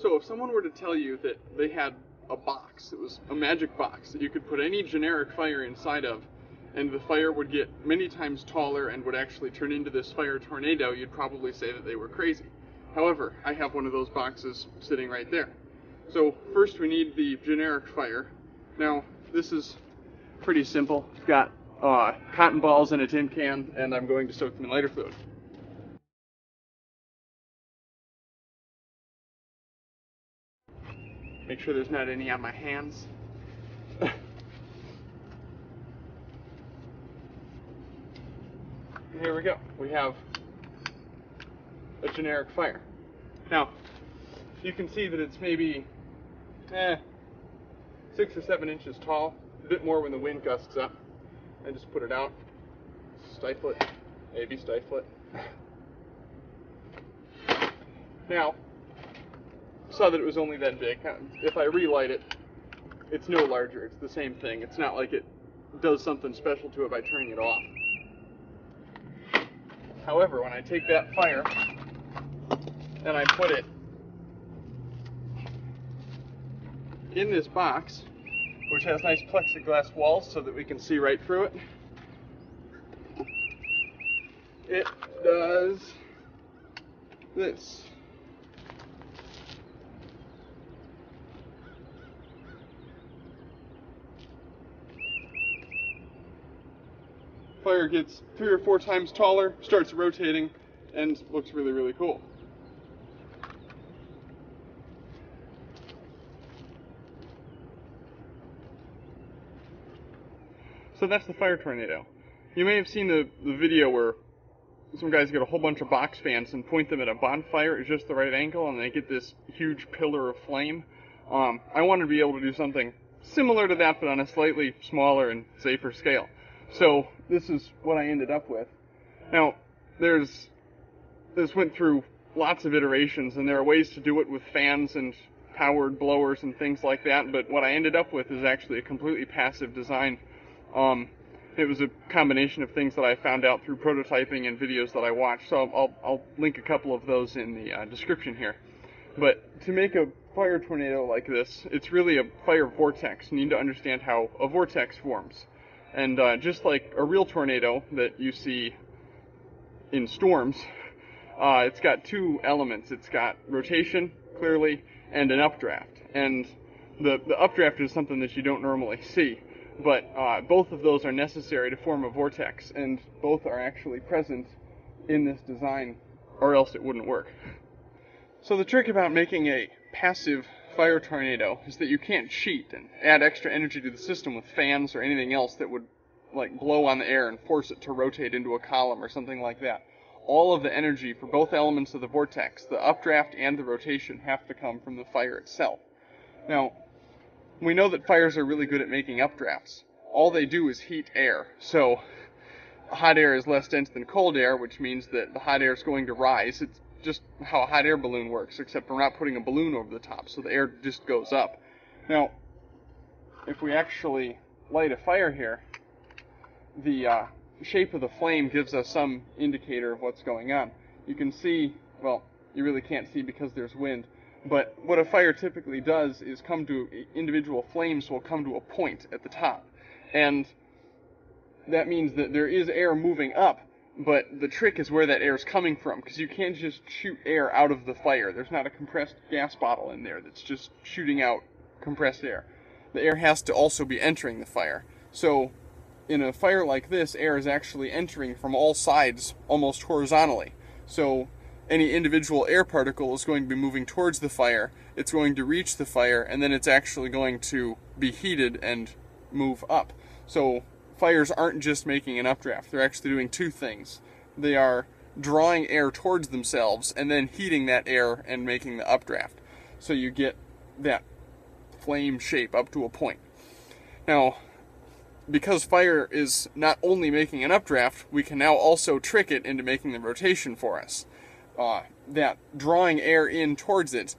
So if someone were to tell you that they had a box, it was a magic box that you could put any generic fire inside of, and the fire would get many times taller and would actually turn into this fire tornado, you'd probably say that they were crazy. However, I have one of those boxes sitting right there. So first we need the generic fire. Now, this is pretty simple. I've got uh, cotton balls in a tin can, and I'm going to soak them in lighter fluid. Make sure there's not any on my hands. Here we go. We have a generic fire. Now, you can see that it's maybe eh, six or seven inches tall, a bit more when the wind gusts up. I just put it out, stifle it, maybe stifle it. Now, saw that it was only that big. If I relight it, it's no larger. It's the same thing. It's not like it does something special to it by turning it off. However, when I take that fire and I put it in this box, which has nice plexiglass walls so that we can see right through it, it does this. Fire gets three or four times taller, starts rotating, and looks really, really cool. So that's the fire tornado. You may have seen the, the video where some guys get a whole bunch of box fans and point them at a bonfire at just the right angle and they get this huge pillar of flame. Um, I wanted to be able to do something similar to that but on a slightly smaller and safer scale. So this is what I ended up with. Now, there's this went through lots of iterations, and there are ways to do it with fans and powered blowers and things like that. But what I ended up with is actually a completely passive design. Um, it was a combination of things that I found out through prototyping and videos that I watched. So I'll, I'll link a couple of those in the uh, description here. But to make a fire tornado like this, it's really a fire vortex. You need to understand how a vortex forms. And uh, just like a real tornado that you see in storms, uh, it's got two elements. It's got rotation, clearly, and an updraft. And the, the updraft is something that you don't normally see. But uh, both of those are necessary to form a vortex, and both are actually present in this design, or else it wouldn't work. So the trick about making a passive fire tornado is that you can't cheat and add extra energy to the system with fans or anything else that would like blow on the air and force it to rotate into a column or something like that. All of the energy for both elements of the vortex, the updraft and the rotation, have to come from the fire itself. Now, we know that fires are really good at making updrafts. All they do is heat air. So, hot air is less dense than cold air, which means that the hot air is going to rise. It's just how a hot air balloon works, except we're not putting a balloon over the top, so the air just goes up. Now, if we actually light a fire here, the uh, shape of the flame gives us some indicator of what's going on. You can see, well, you really can't see because there's wind, but what a fire typically does is come to individual flames will come to a point at the top. And that means that there is air moving up, but the trick is where that air is coming from, because you can't just shoot air out of the fire. There's not a compressed gas bottle in there that's just shooting out compressed air. The air has to also be entering the fire. So, in a fire like this, air is actually entering from all sides almost horizontally. So, any individual air particle is going to be moving towards the fire, it's going to reach the fire, and then it's actually going to be heated and move up. So, fires aren't just making an updraft, they're actually doing two things. They are drawing air towards themselves and then heating that air and making the updraft. So you get that flame shape up to a point. Now, because fire is not only making an updraft, we can now also trick it into making the rotation for us. Uh, that drawing air in towards it,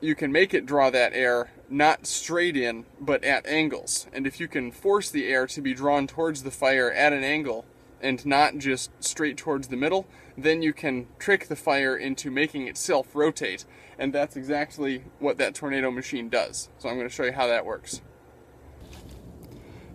you can make it draw that air not straight in, but at angles. And if you can force the air to be drawn towards the fire at an angle, and not just straight towards the middle, then you can trick the fire into making itself rotate. And that's exactly what that tornado machine does. So I'm going to show you how that works.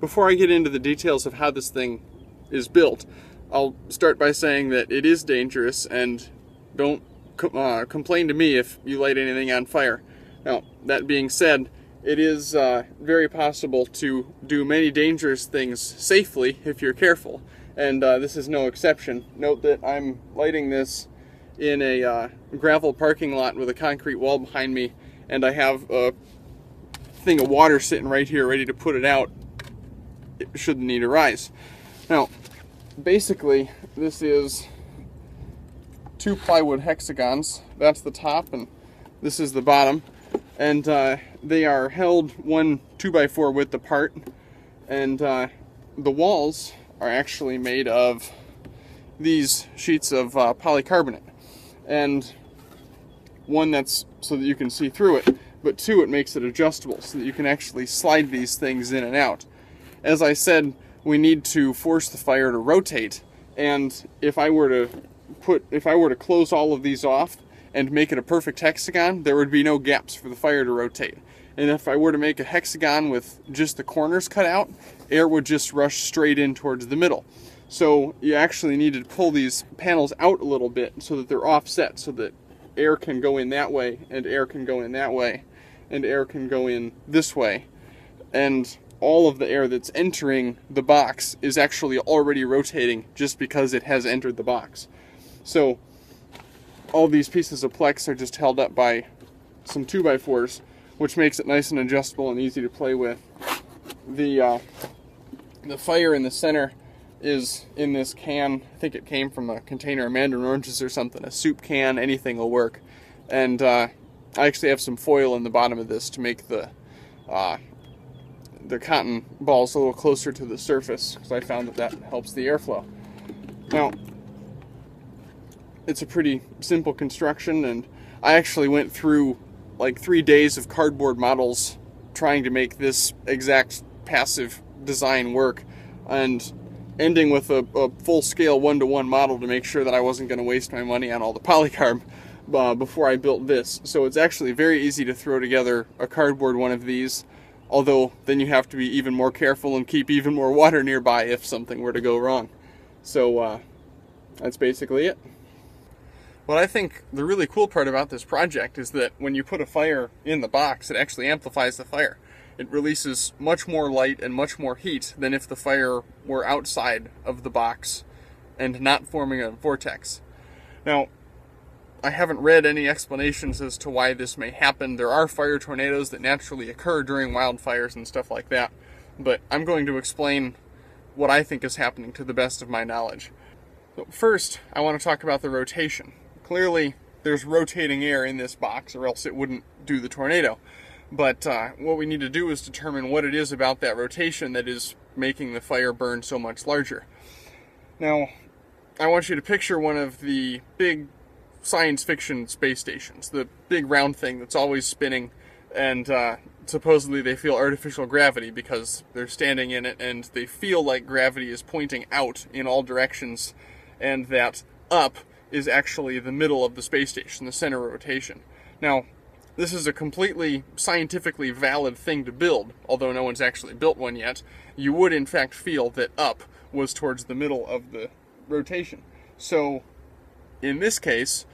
Before I get into the details of how this thing is built, I'll start by saying that it is dangerous and don't uh, complain to me if you light anything on fire. Now, that being said, it is uh, very possible to do many dangerous things safely if you're careful, and uh, this is no exception. Note that I'm lighting this in a uh, gravel parking lot with a concrete wall behind me, and I have a thing of water sitting right here ready to put it out it should the need arise. Now, basically, this is two plywood hexagons. That's the top, and this is the bottom. And uh, they are held one 2x4 width apart. And uh, the walls are actually made of these sheets of uh, polycarbonate. And one that's so that you can see through it but two it makes it adjustable so that you can actually slide these things in and out. As I said we need to force the fire to rotate. And if I were to put if I were to close all of these off and make it a perfect hexagon, there would be no gaps for the fire to rotate. And if I were to make a hexagon with just the corners cut out, air would just rush straight in towards the middle. So you actually need to pull these panels out a little bit so that they're offset so that air can go in that way and air can go in that way and air can go in this way. And all of the air that's entering the box is actually already rotating just because it has entered the box. So all these pieces of Plex are just held up by some 2x4s, which makes it nice and adjustable and easy to play with. The, uh, the fire in the center is in this can. I think it came from a container of mandarin oranges or something. A soup can, anything will work. And uh, I actually have some foil in the bottom of this to make the uh, the cotton balls a little closer to the surface because I found that that helps the airflow. Now, it's a pretty simple construction and I actually went through like three days of cardboard models trying to make this exact passive design work and ending with a, a full-scale one-to-one model to make sure that I wasn't going to waste my money on all the polycarb uh, before I built this. So it's actually very easy to throw together a cardboard one of these, although then you have to be even more careful and keep even more water nearby if something were to go wrong. So uh, that's basically it. What I think the really cool part about this project is that when you put a fire in the box, it actually amplifies the fire. It releases much more light and much more heat than if the fire were outside of the box and not forming a vortex. Now, I haven't read any explanations as to why this may happen. There are fire tornadoes that naturally occur during wildfires and stuff like that, but I'm going to explain what I think is happening to the best of my knowledge. First, I want to talk about the rotation clearly there's rotating air in this box or else it wouldn't do the tornado. But uh, what we need to do is determine what it is about that rotation that is making the fire burn so much larger. Now, I want you to picture one of the big science fiction space stations, the big round thing that's always spinning, and uh, supposedly they feel artificial gravity because they're standing in it and they feel like gravity is pointing out in all directions, and that up is actually the middle of the space station, the center of rotation. Now, this is a completely scientifically valid thing to build, although no one's actually built one yet. You would, in fact, feel that up was towards the middle of the rotation. So, in this case,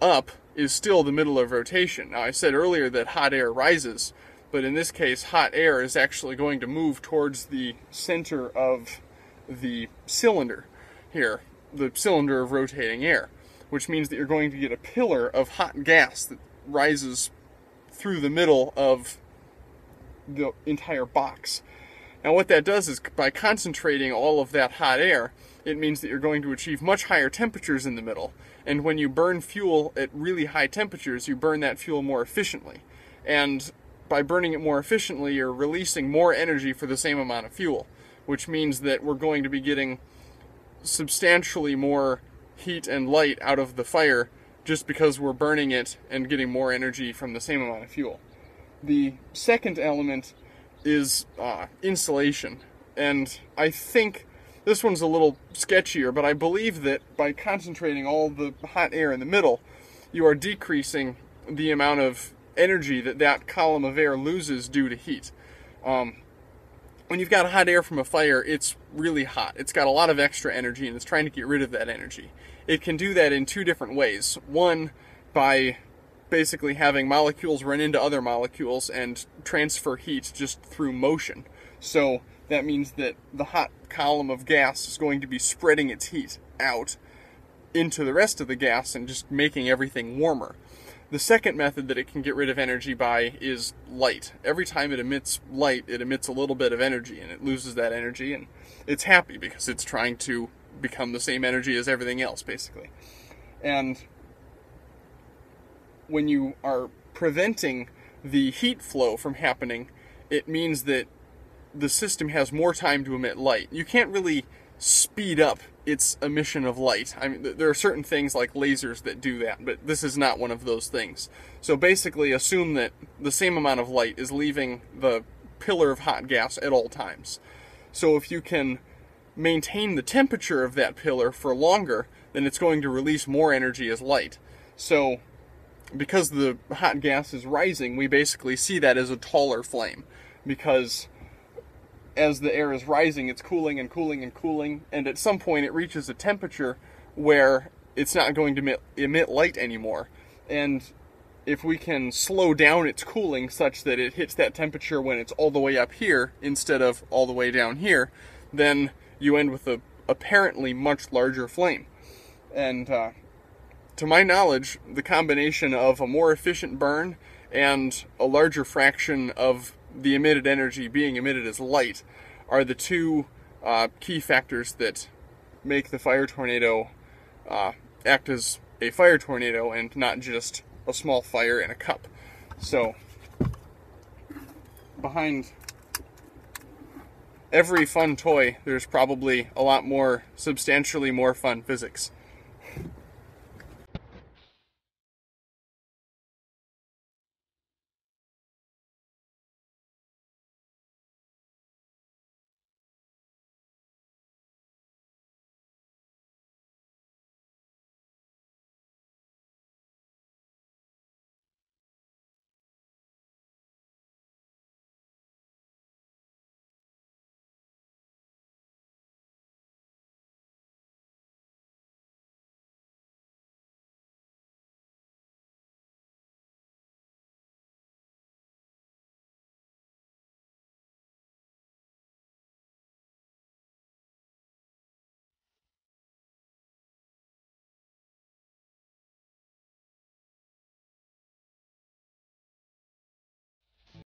up is still the middle of rotation. Now, I said earlier that hot air rises, but in this case, hot air is actually going to move towards the center of the cylinder here the cylinder of rotating air, which means that you're going to get a pillar of hot gas that rises through the middle of the entire box. Now, what that does is by concentrating all of that hot air, it means that you're going to achieve much higher temperatures in the middle. And when you burn fuel at really high temperatures, you burn that fuel more efficiently. And by burning it more efficiently, you're releasing more energy for the same amount of fuel, which means that we're going to be getting substantially more heat and light out of the fire just because we're burning it and getting more energy from the same amount of fuel. The second element is uh, insulation, and I think This one's a little sketchier, but I believe that by concentrating all the hot air in the middle, you are decreasing the amount of energy that that column of air loses due to heat. Um, when you've got hot air from a fire, it's really hot. It's got a lot of extra energy and it's trying to get rid of that energy. It can do that in two different ways. One, by basically having molecules run into other molecules and transfer heat just through motion. So that means that the hot column of gas is going to be spreading its heat out into the rest of the gas and just making everything warmer. The second method that it can get rid of energy by is light. Every time it emits light, it emits a little bit of energy and it loses that energy and it's happy because it's trying to become the same energy as everything else, basically. And when you are preventing the heat flow from happening, it means that the system has more time to emit light. You can't really speed up its emission of light. I mean, there are certain things like lasers that do that, but this is not one of those things. So basically, assume that the same amount of light is leaving the pillar of hot gas at all times. So if you can maintain the temperature of that pillar for longer, then it's going to release more energy as light. So because the hot gas is rising, we basically see that as a taller flame because as the air is rising, it's cooling and cooling and cooling, and at some point it reaches a temperature where it's not going to emit, emit light anymore. And if we can slow down its cooling such that it hits that temperature when it's all the way up here instead of all the way down here, then you end with a apparently much larger flame. And uh, to my knowledge, the combination of a more efficient burn and a larger fraction of the emitted energy being emitted as light are the two uh, key factors that make the fire tornado uh, act as a fire tornado and not just a small fire in a cup. So, behind every fun toy, there's probably a lot more, substantially more fun physics.